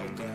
Okay.